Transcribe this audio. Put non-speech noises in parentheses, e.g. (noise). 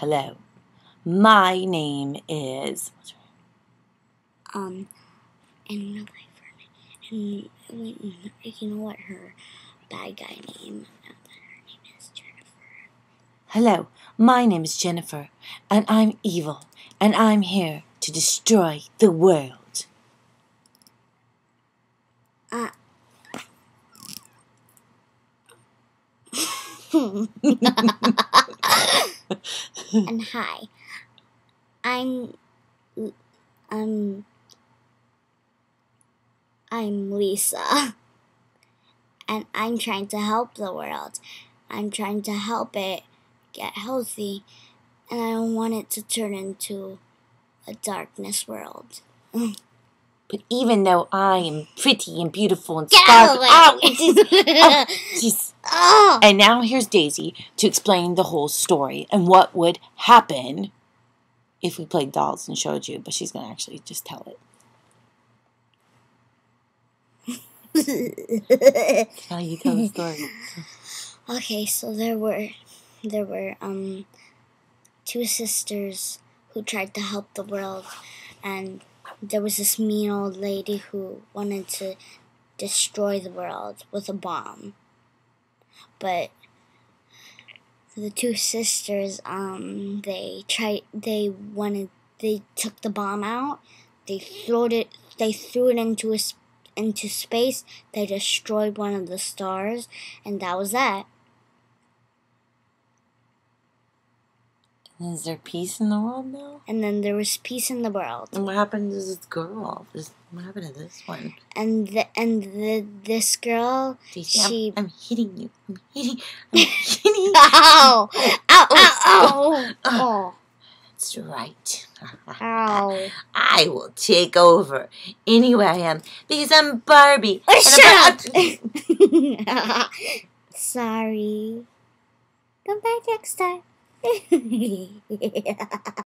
Hello. My name is. Um, and no, and wait, you know what her bad guy name? Her name is Jennifer. Hello. My name is Jennifer, and I'm evil, and I'm here to destroy the world. Uh. (laughs) and hi, I'm I'm I'm Lisa, (laughs) and I'm trying to help the world. I'm trying to help it get healthy, and I don't want it to turn into a darkness world. (laughs) But even though I am pretty and beautiful and sparkly, oh, (laughs) the oh. Oh. And now here's Daisy to explain the whole story and what would happen if we played dolls and showed you, but she's going to actually just tell it. (laughs) How you tell the story. (laughs) Okay, so there were there were um two sisters who tried to help the world and there was this mean old lady who wanted to destroy the world with a bomb. But the two sisters um they tried they wanted they took the bomb out, they threw it they threw it into a, into space, they destroyed one of the stars and that was that. Is there peace in the world now? and then there was peace in the world. And what happened to this girl? This, what happened to this one? And the, and the, this girl, Daisy, I'm- I'm, hitting you. I'm hitting. I'm (laughs) hitting you. (laughs) Ow! Ow! Ow! (laughs) Oh, Ow! Oh! That's right. Ow! I will take over anywhere I am because I'm Barbie. Oh, and shut I'm- up! Sorry. Come back next time yeah. (laughs)